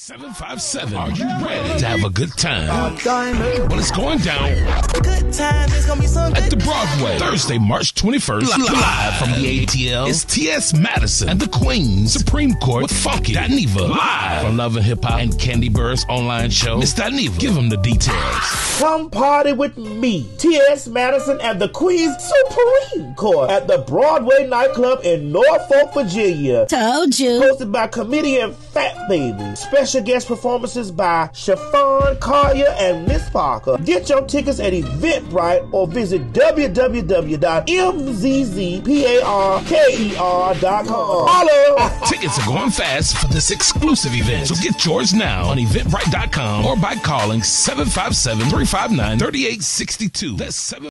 757. Are you ready to have a good time? Well, it's going down Good time. It's gonna be some at good the Broadway. Thursday, March 21st. Live from the ATL. It's T.S. Madison and the Queens. Supreme Court with Funky. Dineva. Live from Love and Hip Hop and Kandi Burruss online show. Miss Dineva. Give them the details. Come party with me, T.S. Madison and the Queen's Supreme Court at the Broadway nightclub in Norfolk, Virginia. Told you. Hosted by comedian Fat Baby. Special guest performances by Chiffon, Collier, and Miss Parker. Get your tickets at Eventbrite or visit www.mzzparker.com. Holla! Tickets are going fast for this exclusive event. So get yours now on eventbrite.com or by calling 757 359 3862. That's 7